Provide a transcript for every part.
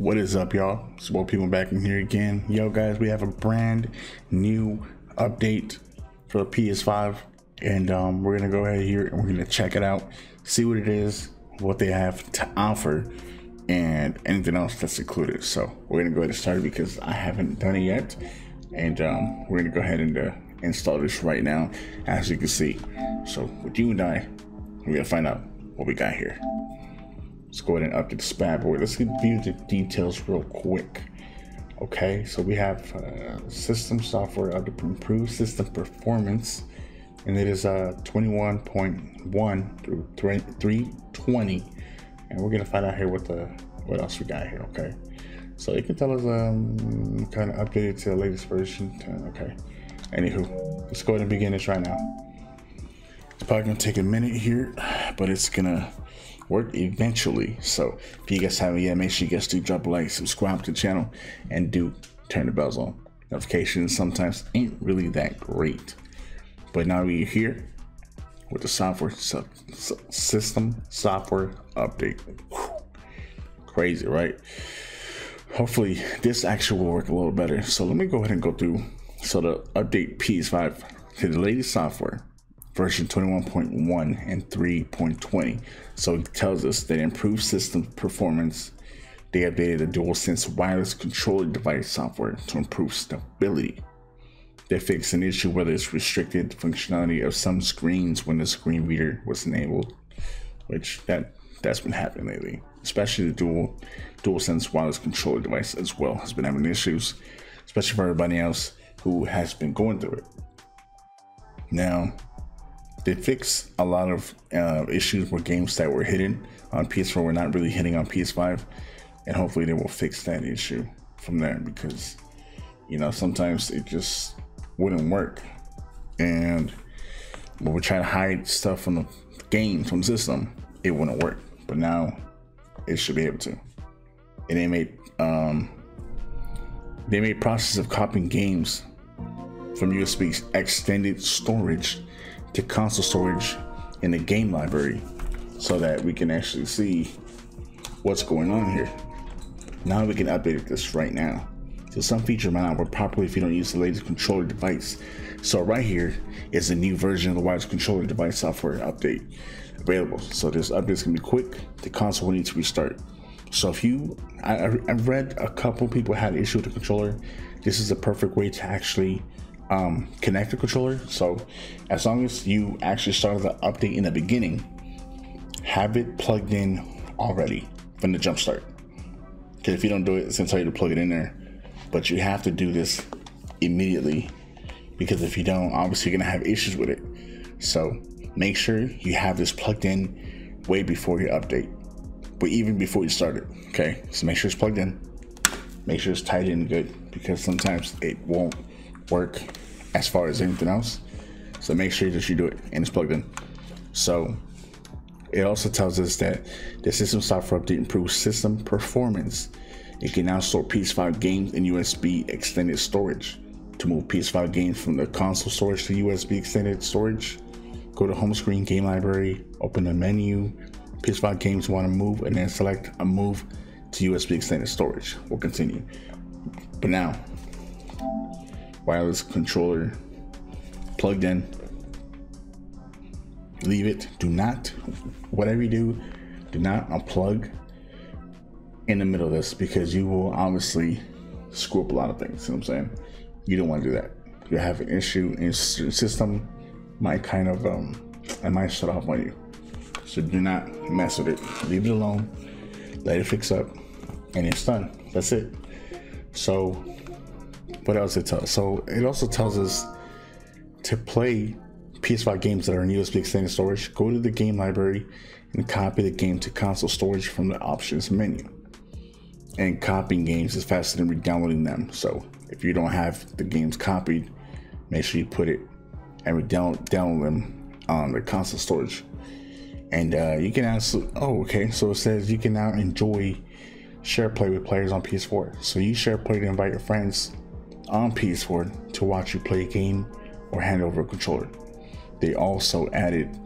What is up, y'all? Small people back in here again. Yo, guys, we have a brand new update for the PS5, and um, we're gonna go ahead here and we're gonna check it out, see what it is, what they have to offer, and anything else that's included. So we're gonna go ahead and start because I haven't done it yet, and um, we're gonna go ahead and uh, install this right now, as you can see. So with you and I, we're gonna find out what we got here. Let's go ahead and update the SPAD board. Let's view the details real quick. Okay, so we have uh, system software to improve system performance, and it is uh, 21.1 through 320. And we're gonna find out here what the what else we got here. Okay, so it can tell us um kind of updated to the latest version. okay, anywho, let's go ahead and begin this right now. It's probably gonna take a minute here, but it's gonna work eventually. So if you guys haven't yet, make sure you guys do drop a like, subscribe to the channel, and do turn the bells on. Notifications sometimes ain't really that great. But now we're here with the software system software update. Crazy, right? Hopefully this actually will work a little better. So let me go ahead and go through. So the update PS5 to the latest software version 21.1 and 3.20. So it tells us that improved system performance, they updated the DualSense wireless controller device software to improve stability. They fixed an issue where it's restricted functionality of some screens when the screen reader was enabled, which that that's been happening lately. Especially the dual DualSense wireless controller device as well has been having issues, especially for everybody else who has been going through it. Now, they fixed a lot of uh, issues with games that were hidden on PS4 were not really hitting on PS5, and hopefully they will fix that issue from there because you know sometimes it just wouldn't work, and when we try to hide stuff from the game from the system, it wouldn't work. But now it should be able to. And they made um, they made process of copying games from USB extended storage to console storage in the game library so that we can actually see what's going on here. Now we can update this right now. So some feature might not work properly if you don't use the latest controller device. So right here is a new version of the wireless controller device software update available. So this update is gonna be quick. The console will need to restart. So if you, I, have read a couple people had issue with the controller. This is a perfect way to actually um, the controller. So as long as you actually started the update in the beginning, have it plugged in already from the jump start. Because if you don't do it, it's gonna tell you to plug it in there. But you have to do this immediately because if you don't, obviously you're gonna have issues with it. So make sure you have this plugged in way before your update, but even before you start it. Okay, so make sure it's plugged in. Make sure it's tied in good because sometimes it won't work as far as anything else. So make sure that you do it and it's plugged in. So it also tells us that the system software update improves system performance. It can now store PS5 games in USB extended storage. To move PS5 games from the console storage to USB extended storage, go to home screen game library, open the menu, PS5 games you want to move, and then select a move to USB extended storage. We'll continue. But now, wireless controller plugged in. Leave it. Do not, whatever you do, do not unplug in the middle of this because you will obviously screw up a lot of things. You know what I'm saying? You don't want to do that. You have an issue in your system, might kind of, um, it might shut off on you. So do not mess with it. Leave it alone. Let it fix up, and it's done. That's it. So what else it tells? So it also tells us to play PS5 games that are in USB extended storage. Go to the game library and copy the game to console storage from the options menu. And copying games is faster than re-downloading them. So if you don't have the games copied, make sure you put it and re-download them on the console storage. And uh, you can also, oh, okay. So it says you can now enjoy share play with players on PS4. So you share play to invite your friends on PS4 to watch you play a game or hand over a controller. They also added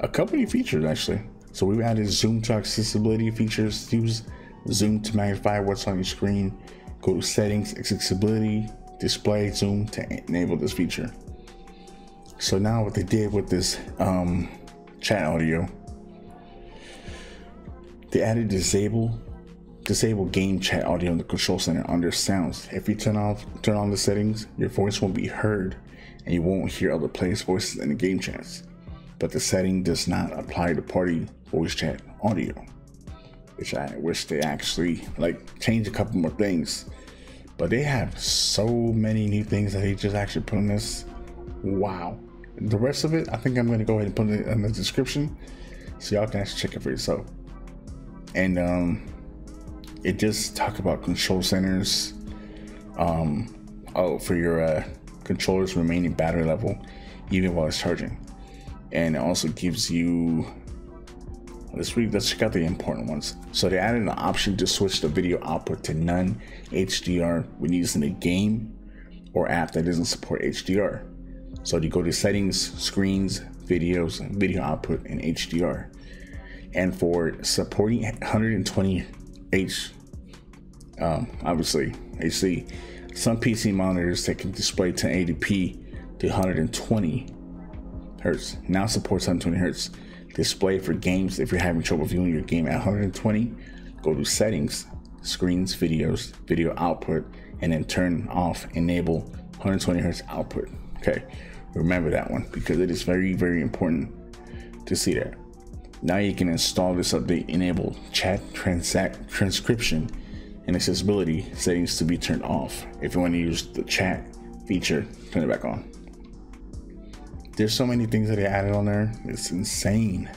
a couple of features actually. So we've added zoom to accessibility features. Use zoom to magnify what's on your screen, go to settings, accessibility, display, zoom to enable this feature. So now what they did with this um, chat audio, they added disable disable game chat audio in the control center under sounds. If you turn off turn on the settings, your voice won't be heard and you won't hear other players' voices in the game chats. But the setting does not apply to party voice chat audio. Which I wish they actually like change a couple more things. But they have so many new things that they just actually put in this. Wow. The rest of it, I think I'm gonna go ahead and put it in the description so y'all can actually check it for yourself. And um it just talk about control centers. Um, oh, for your uh, controller's remaining battery level, even while it's charging, and it also gives you. Let's read. Let's check out the important ones. So they added an option to switch the video output to none HDR when using a game or app that doesn't support HDR. So you go to settings, screens, videos, video output, and HDR. And for supporting 120 H, um, obviously HD. Some PC monitors that can display 1080p to 120 hertz now supports 120 hertz display for games. If you're having trouble viewing your game at 120, go to settings, screens, videos, video output, and then turn off enable 120 hertz output. Okay, remember that one because it is very, very important to see that. Now you can install this update, enable chat transact transcription and accessibility settings to be turned off. If you want to use the chat feature, turn it back on. There's so many things that they added on there. It's insane.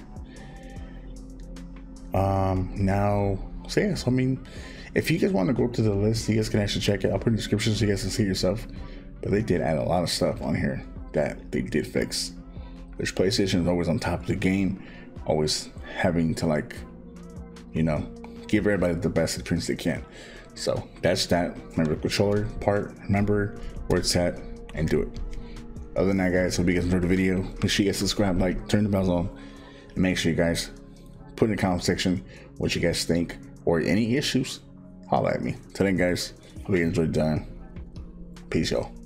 Um, now, so yeah, so I mean, if you guys want to go to the list, you guys can actually check it. I'll put in the description so you guys can see yourself. But they did add a lot of stuff on here that they did fix. There's PlayStation is always on top of the game always having to like, you know, give everybody the best experience they can. So that's that. Remember the controller part, remember where it's at, and do it. Other than that, guys, hope you guys enjoyed the video. Make sure you guys subscribe, like, turn the bells on, and make sure you guys put in the comment section what you guys think or any issues. Holla at me. Till then, guys, hope you enjoyed done. Peace, y'all.